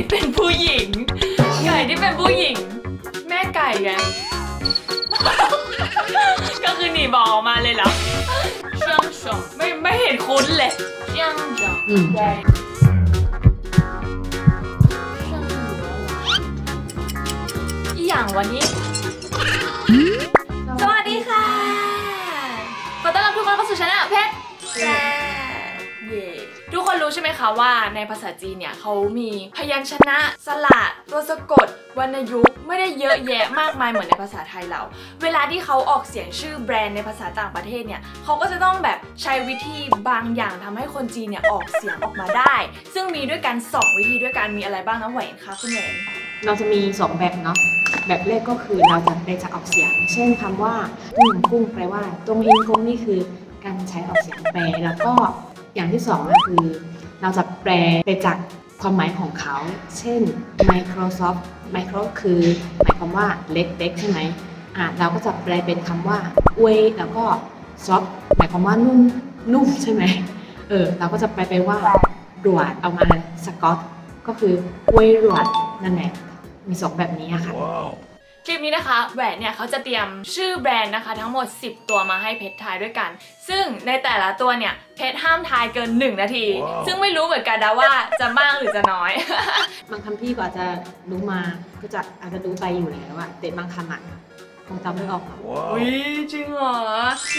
ที่เป็นผู้หญิง ไก่ที่เป็นผู้หญิง แม่ไก่ไง ก็คือหนีบอกออกมาเลยเหรอเชียงสงไม่ไม่เห็นคุ้นเลยเชียงสงอืมอีหยังวันนี้ รู้ใช่ไหมคะว่าในภาษาจีนเนี่ยเขามีพยัญชนะ สระตัวสะกด วรรณยุกต์ไม่ได้เยอะแยะมากมายเหมือนในภาษาไทยเรา เวลาที่เขาออกเสียงชื่อแบรนด์ในภาษาต่างประเทศเนี่ยเขาก็จะต้องแบบใช้วิธีบางอย่างทำให้คนจีนเนี่ยออกเสียงออกมาได้ ซึ่งมีด้วยกันสองวิธีด้วยกันมีอะไรบ้างนะแหวนคะคุณแหวนเราจะมีสองแบบเนาะแบบแรกก็คือเราจะไปจะออกเสียง เช่นคำว่ากุ้งกุ้งแปลว่าตรงฮิงกุ้งนี่คือการใช้ออกเสียงแปลแล้วก็อย่างที่สองก็คือ เราจะแปลไปจากความหมายของเขา เช่น Microsoft Micro คือหมายความว่าเล็กๆใช่ไหมอะเราก็จะแปลเป็นคำว่าเวยแล้วก็ soft หมายความว่านุ่มนุ่มใช่ไหมเออเราก็จะแปลไปว่าดวดเอามาสกอตก็คือเวยรวดนั่นแหละมีสองแบบนี้อะค่ะ คลิปนี้นะคะแหวนเนี่ยเขาจะเตรียมชื่อแบรนด์นะคะ ทั้งหมด 10 ตัวมาให้เพชรทายด้วยกัน ซึ่งในแต่ละตัวเนี่ยเพชรห้ามทายเกิน 1 นาที ซึ่งไม่รู้เหมือนกันนะว่าจะมากหรือจะน้อย บางคำพี่ก็อาจจะรู้มาก็จะอาจจะรู้ไปอยู่แล้วอะแต่บางคำอะคงจำไม่ออกหรอก อุ้ยจริงเหรอ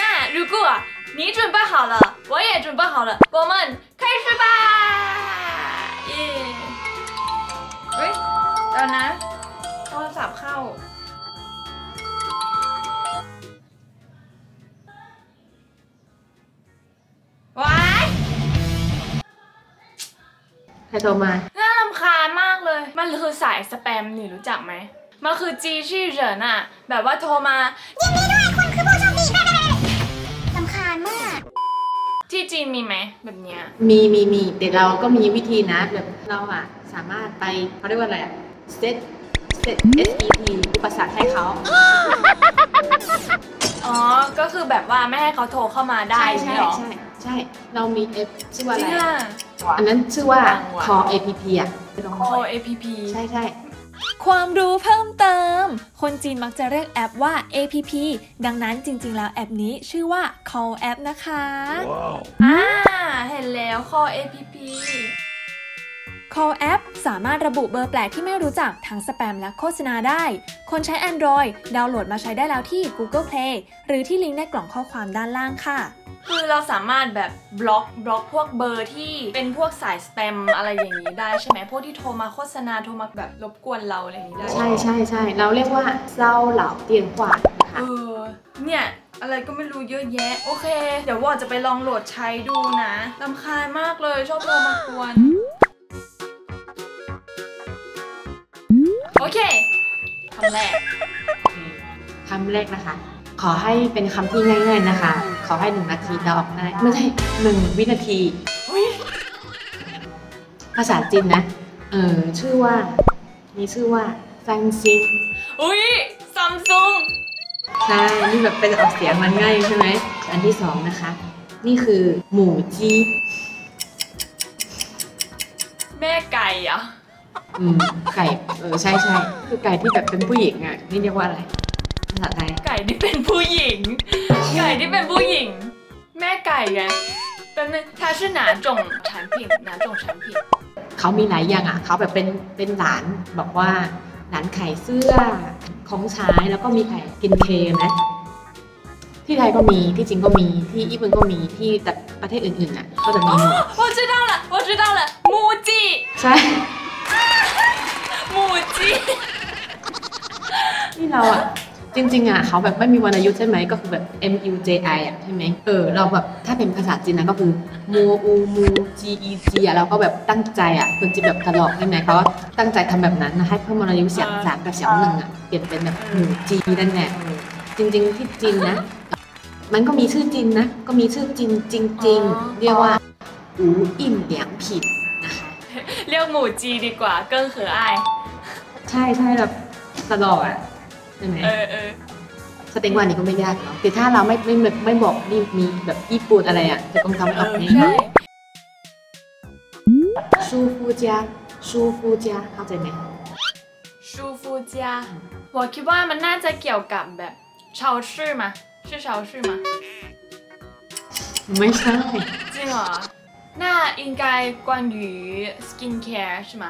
那如果你准备好了我也准备好了我们 โทรมาน่ารำคาญมากเลย มันคือสายสแปมหนี่รู้จักไหม มันคือจีชี่เหรินอะแบบว่าโทรมา ยินดีด้วยคุณคือผู้โชคดีได้ได้ลำคาญมาก ที่จีนมีไหมแบบเนี้ย มีมีมีแต่เราก็มีวิธีนะแบบเราอะสามารถไปเขาเรียกว่าอะไรอะ set set S E T อุปสรรคให้เขาอ๋อ ก็คือแบบว่าไม่ให้เขาโทรเข้ามาได้ใช่ใช่ใช่เหรอใช่ใช่เรามี F ชื่อว่าจอะริไร งอะอันนั้นชื่อว่าดังว่ะ call A P P อะไม่ต้องโอ APP ใช่ใช่ความรู้เพิ่มเติม คนจีนมักจะเรียกแอปว่า APP ดังนั้นจริง ๆ แล้วแอปนี้ชื่อว่า Call App นะคะอ่า เห็นแล้ว call APP Call App สามารถระบุเบอร์แปลกที่ไม่รู้จักทั้งสแปมและโฆษณาได้ คนใช้ Android ดาวน์โหลดมาใช้ได้แล้วที่ Google Play หรือที่ลิงก์ในกล่องข้อความด้านล่างค่ะ คือเราสามารถแบบบล็อกบล็อกพวกเบอร์ที่เป็นพวกสายสแปมอะไรอย่างนี้ได้ใช่ไหมพวกที่โทรมาโฆษณาโทรมาแบบรบกวนเราอะไรอย่างนี้ได้ใช่ใช่ใช่เราเรียกว่าเศร้าเหล่าเตียงขวาดนะคะเออเนี่ยอะไรก็ไม่รู้เยอะแยะ โอเค เดี๋ยวว่าจะไปลองโหลดใช้ดูนะลำคาญมากเลยชอบโทรมากวนโอเคคำแรกคำแรกนะคะ ขอให้เป็นคำที่ง่าย ๆนะคะ ขอให้หนึ่งนาทีเราออกได้ไม่ใช่หนึ่งวินาทีอุ๊ยภาษาจีนนะ เออชื่อว่า มีชื่อว่าซังซิงอุ้ยซัมซุงใช่นี่แบบเป็นออกเสียงมันง่ายใช่ไหมอันที่สองนะคะ นี่คือหมูจีแม่ไก่อะอืมไก่ เออใช่ใช่คือไก่ที่แบบเป็นผู้หญิงอะ นี่เรียกว่าอะไร ภาษาไทยไก่ ที่เป็นผู้หญิง ไก่ที่เป็นผู้หญิง แม่ไก่ไงเป็น它是哪种产品哪种产品 เขามีหลายอย่างอ่ะ เขาแบบเป็น เป็นหลาน บอกว่า หลานไข่เสื้อ ของใช้แล้วก็มีไข่กินเคนะ ที่ไทยก็มี ที่จีนก็มี ที่ญี่ปุ่นก็มี ที่แต่ประเทศอื่นๆอ่ะ ก็จะมีหมด 我知道了我知道了母鸡 ใช่ 母鸡 ที่เราอ่ะ จริงๆอะเขาแบบไม่มีวรรณยุกต์ใช่ไหมก็คือแบบ M U J I อะใช่ไหมเออเราแบบถ้าเป็นภาษาจีนนะก็คือมูอูมู G E G อะเราก็แบบตั้งใจอะคนจีนแบบตลกใช่ไหมเขาก็ตั้งใจทำแบบนั้นนะให้เพิ่มวรรณยุกต์เสียงสามกับเสียงหนึ่งอะเปลี่ยนเป็นแบบหมูจีนั่นแหละเออจริง ๆ ที่จีนนะ มันก็มีชื่อจีนนะก็มีชื่อจีนจริง ๆ เรียกว่าอูอิ่มเหลียงผิดนะคะเรียกหมูจีดีกว่าเกิ้งเขออายใช่ใช่แบบตลกอะ ใช่ไหม เออเออ สเต็งวันนี้ก็ไม่ยากเนาะแต่ถ้าเราไม่ไม่ไม่ไม่บอกนี่มีแบบญี่ปุ่นอะไรอ่ะจะต้องทำไม่ออก เออ นี่ ใช่ 舒肤佳舒 ชูฟูเจียเข้าใจไหม ชูฟูเจีย我คิดว่ามันน่าจะเกี่ยวกับแบบ超市吗是超市吗 ไม่ใช่ จริงเหรอ那应该关于 skincare 是吗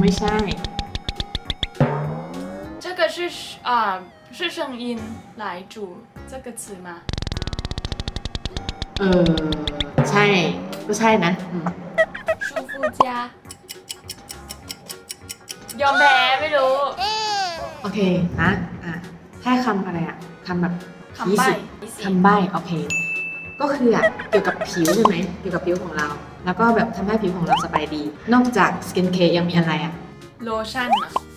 ไม่ใช่ 这个 是啊、是声音来组这个词吗 เออ ใช่ ก็ใช่นะอืม 舒肤佳ยอมแพ้ไม่รู้ โอเคนะอ่ะให้คำอะไรอะคำแบบ คำใบ้ ผีสิคำใบ้โอเค ก็คืออะเกี่ยวกับผิวใช่ไหมเกี่ยวกับผิวของเรา แล้วก็แบบทำให้ผิวของเราสบายดี นอกจากสกินเคร์ยังมีอะไรอะ โลชั่นอะ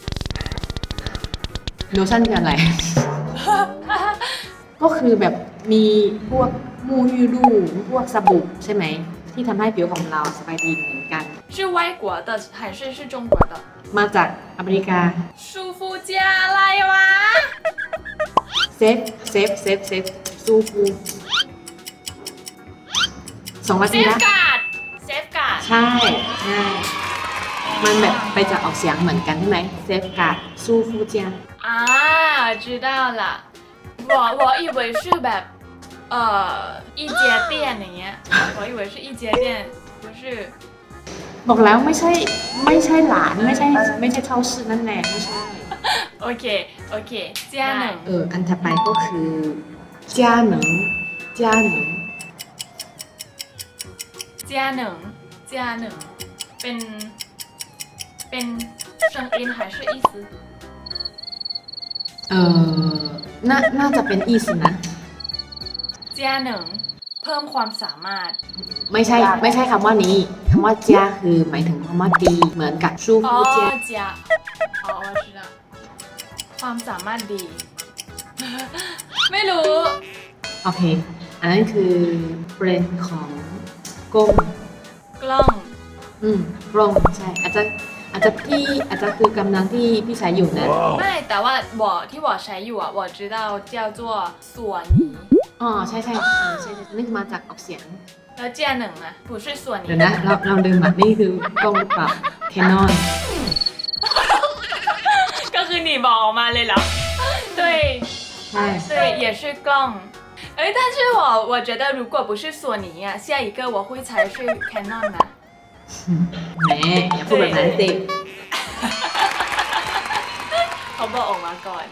โลชั่นคืออะไร ก็คือแบบมีพวกมูยูรูพวกสบู่ใช่ไหม ที่ทำให้ผิวของเราสบายดีเหมือนกัน 是外国的还是是中国的 มาจากอเมริกา 舒肤佳อะไรวะ เซฟ เซฟ เซฟ เซฟ ซูฟูสองนา เซ ที ฟ ละ การ์ดเซฟการ์ด ใช่ ใช่ มันแบบไปจะออกเสียงเหมือนกันใช่ไหม เซฟการ์ดซูฟูเจีย 啊知道了我我以为是แบบเอ่อ一节店อย่างเงี้ย我以为是一节店不是 บอกแล้วไม่ใช่ ไม่ใช่หลาน ไม่ใช่ ไม่ใช่เท่าชื่อนั่นแหละไม่ใช่ โอเคโอเคเจียหนึ่ง เออ อันถัดไปก็คือจ้าหนึ่งจ้าหนึ่ง เจียหนึ่งเจียหนึ่งเป็นเป็น声音还是意思 เออน่าน่าจะเป็นอีสนะเจียหนึ่งเพิ่มความสามารถ ไม่ใช่ไม่ใช่คำว่านี้คำว่าเจียคือหมายถึงคำว่าดีเหมือนกับชูฟูเจียเจียอ๋อใช่ลความสามารถดี ไม่รู้ โอเค อันนั้นคือเด็นของกล้องกล้อง อืมกล้องใช่อาจจะ จจะพี่อาจจะคือกำลังที่พี่ใช้อยู่นะ ไม่แต่ว่า我ที่我ใช้อยู่อ่ะ我知道叫做索尼 อ๋อ ใช่ใช่เออใช่ใช่นี่คือมาจากออกเสียง แล้วเจียหนึ่งอ่ะ不是索尼 เดี๋ยวนะ เราเราลืมอ่ะนี่คือกล้องหรือเปล่า Canon ก็คือ你บอกออกมาเลยเหรอ对 ใช่ 对也是กล้อง哎，但是我我觉得如果不是索尼呀、下一个我会猜是 Canon นะ แหม อยาพูดแบบนั้นสิเขาบอกออกมาก่อน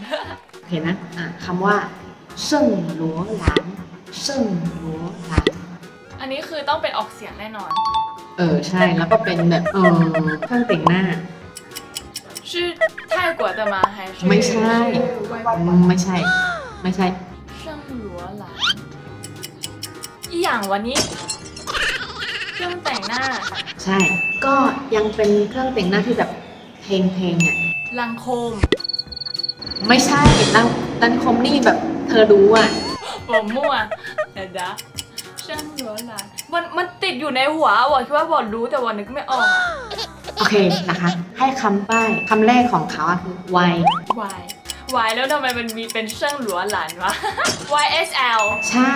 เห็นนะอะคำว่าเซิงหลัวหลังเซิงหลัวหลังอันนี้คือต้องเป็นออกเสียงแน่นอน เออใช่แล้วก็เป็นแบบเออเครื่องแต่งหน้าชื่อไทยกว่าแต่มาไฮไม่ใช่ ไม่ใช่ ไม่ใช่เซิงหลัวหลังอีหยางวันนี้ เครื่องแต่งหน้า ใช่ ก็ยังเป็นเครื่องแต่งหน้าที่แบบเพลงเพลงอะลังโคม ไม่ใช่ดันดันคมนี่แบบเธอรู้อะผมมั่วเดี๋ยวนะเช่างหัวหลานมันมันติดอยู่ในหัววอคิดว่าบอรู้แต่วอนึกไม่ออกอะโอเคนะคะ ให้คำป้ายคำแรกของเขาอะคือ Y วายวายแล้วทำไมมันมีเป็นเช่างหลัวหลานวะ YSL ใช่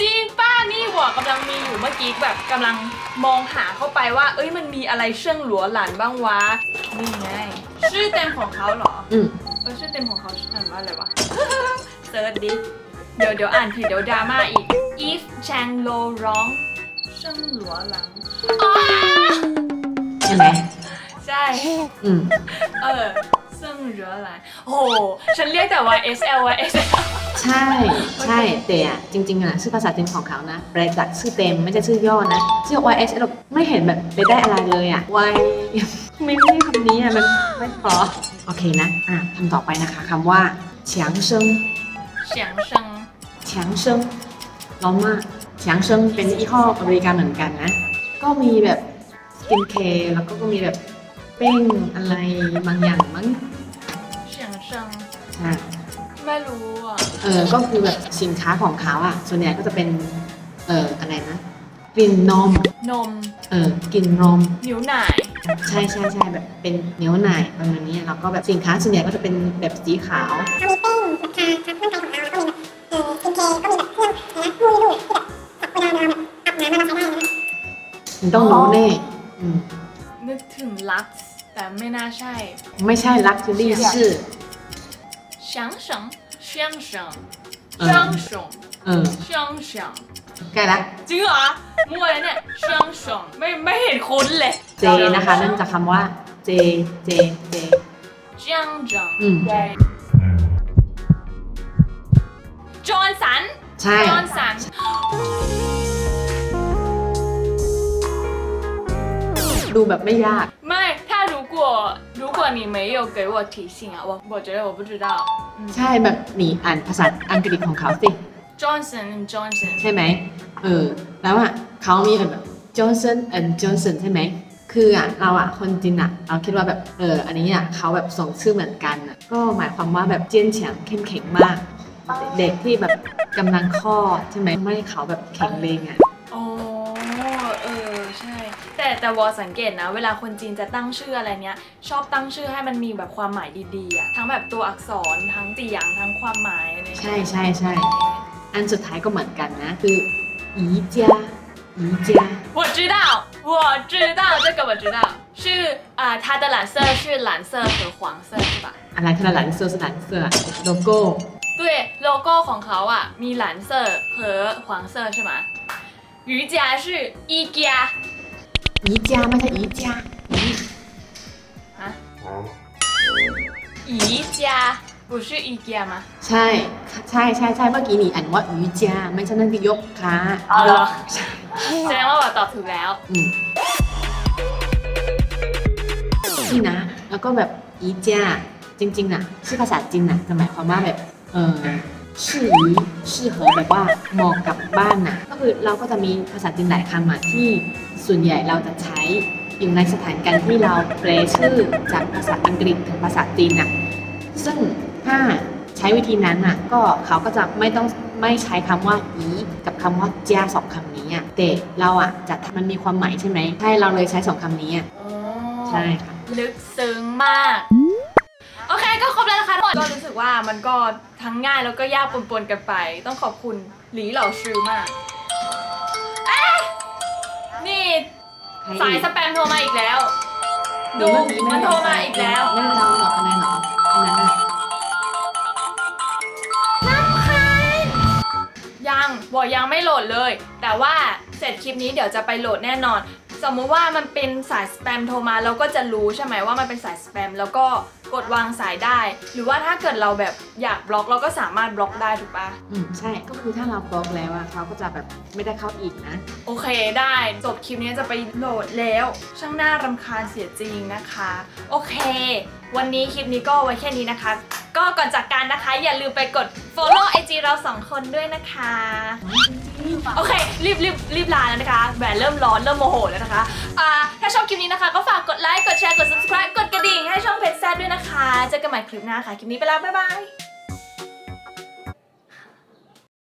จริงป้านี่วอกำลังมีอยู่เมื่อกี้แบบกำลังมองหาเข้าไปว่า เอ้ยมันมีอะไรเช่างหลัวหลานบ้างวะนี่ไงชื่อเต็มของเขาเหรออืมเออชื่อเต็มของเขาอ่านว่าอะไรวะเซิร์ชดิเดี๋ยวเดี๋ยวอ่านผิดเดี๋ยวดราม่าอีก If Chang Lo ร้องเช่างหลัวหลังอ๋อใช่ไหมใช่อืมเออเช่างหลัวหลังโอ้โหฉันเรียกแต่ YSL YSL ใช่ใช่แต่อะจริงๆอะชื่อภาษาจีนของเขานะแปลจากชื่อเต็มไม่ใช่ชื่อย่อนะชื่อ Y S L ไม่เห็นแบบไปได้อะไรเลยอะ Y ไม่ไม่คำนี้อะมันไม่พอโอเคนะอะคำต่อไปนะคะคำว่าเฉียงเซิงเสียงเชิงเฉียงเซิงร้อนมากเฉียงเซิงเป็นยี่ห้ออเมริกันเหมือนกันนะ ก็มีแบบสกินแคร์แล้วก็ก็มีแบบเป้งอะไรบางอย่างมั้งเสียงเชิงอะ ไม่รู้อะ เออก็คือแบบสินค้าของเขาอะ ส่วนใหญ่ก็จะเป็น เอออะไรนะกลิ่นนม นม เออกลิ่นนม เหนียวหน่าย ใช่ใช่ใช่แบบเป็นเหนียวหน่ายประมาณนี้แล้วก็แบบสินค้าส่วนใหญ่ก็จะเป็นแบบสีขาวทำปิ้งราคาทำเครื่องของเราก็มีแบบเออสกินเคก็มีแบบเครื่องนะมูลูที่แบบจับเวลาเราแบบอาบน้ำมาใช้ได้นะมันต้องรู้แน่นึกถึงลักแต่ไม่น่าใช่ ไม่ใช่ลักคือลี่ชื่อ 绳 เออ 香绳 เออ 香绳 ใกล้ละ จริงเหรอมั่วเลยเนี่ย香绳ไม่ไม่เห็นคุ้นเลย เจนะคะเริ่มจากคำว่า เจ เจ เจ 香绳 อืม จอห์นสัน ใช่ จอห์นสัน ดูแบบไม่ยาก ไม่ถ้า如 果如果你没有给我提醒啊我我觉得我不知道嗯 ใช่แบบหนีอ่านภาษาอังกฤษของเขาสิ Johnson Johnson ใช่ไหม เออ แล้วอ่ะเขามีแบบ Johnson and Johnson ใช่ไหม คืออ่ะเราอ่ะคนจีนอ่ะเราคิดว่าแบบ เออ อันนี้อ่ะเขาแบบส่งชื่อเหมือนกันอ่ะ ก็หมายความว่าแบบเจียนเฉียงเข้มแข็งมาก เด็กที่แบบกำลังคลอดใช่ไหม ไม่ให้เขาแบบแข็งแรงอ่ะ อ๋อเออใช่ แต่แต่วอสังเกตนะ เวลาคนจีนจะตั้งชื่ออะไรเนี้ย ชอบตั้งชื่อให้มันมีแบบความหมายดีๆอะทั้งแบบตัวอักษรทั้งเสียงทั้งความหมายอะไรอย่าง ใช่ เงี้ย ใช่ใช่ อันสุดท้ายก็เหมือนกันนะ คืออีจ้าอีจ้า 我知道，我知道这个我知道，是啊、呃它的蓝色是蓝色和黄色是吧？ อะไรคือหลันเสื้อสลันเสื้อโลโก้ 对，logo ของเขาอ่ะมี蓝色和黄色是吗？瑜伽是一家 อีจ้าไม่ใช่อีจ้าฮะอีจ้า不是อีเกียมาใช่ใช่ใช่ใช่เมื่อกี้นี่อ่านว่าอีจ้าไม่ใช่นั่นคือยกขาอ๋อใช่อแสดงว่าแบบตอบถูกแล้วอืมนี่นะ แล้วก็แบบอีจ้าจริงๆน่ะชื่อภาษาจีนน่ะจะหมายความว่าแบบเออ ชื่ออีชื่อเหอแบบว่าเหมาะกับบ้านน่ะก็คือเราก็จะมีภาษาจีนหลายคำอะที่ส่วนใหญ่เราจะใช้อยู่ในสถานการณ์ที่เราแปลชื่อจากภาษาอังกฤษถึงภาษาจีนน่ะซึ่งถ้าใช้วิธีนั้นอะก็เขาก็จะไม่ต้องไม่ใช้คำว่าอีกับคำว่าจ้าสองคำนี้อะแต่เราอะจะมันมีความหมายใช่ไหมใช่เราเลยใช้สองคำนี้อะอ๋อใช่ค่ะลึกซึ้งมาก โอเคก็ครบแล้วนะ คะทุกคนก็รู้สึกว่ามันก็ทั้งง่ายแล้วก็ยากปนๆกันไป ต้องขอบคุณหลีเหล่าชื่อมากเอ๊ะนี่ใครสายอีกสแปมโทรมาอีกแล้ว ดูเมื่อกี้มันโทรมาอีกแล้วแม่เราหลอกอะไรเหรออันนั้นอะยังบอกยังไม่โหลดเลย แต่ว่าเสร็จคลิปนี้เดี๋ยวจะไปโหลดแน่นอน สมมุติว่ามันเป็นสายสแปมโทรมาเราก็จะรู้ใช่ไหมว่ามันเป็นสายสแปมแล้วก็กดวางสายได้ หรือว่าถ้าเกิดเราแบบอยากบล็อกเราก็สามารถบล็อกได้ถูกปะอืมใช่ก็คือถ้าเราบล็อกแล้วอะเขาก็จะแบบไม่ได้เข้าอีกนะ โอเคได้จบคลิปนี้จะไปโหลดแล้ว ช่างน่ารำคาญเสียจริงนะคะ โอเค วันนี้คลิปนี้ก็ไว้แค่นี้นะคะ ก็ก่อนจากการนะคะ อย่าลืมไปกด follow IG เราสองคนด้วยนะคะ โอเค รีบรีบรีบลาแล้วนะคะแหวนเริ่มร้อนเริ่มโมโหแล้วนะคะอ่าถ้าชอบคลิปนี้นะคะ ก็ฝากกดไลค์กดแชร์กด subscribe กดกระดิ่งให้ช่องเพจแซดด้วยนะคะ เจอกันใหม่คลิปหน้าค่ะ คลิปนี้ไปแล้ว บ๊ายบาย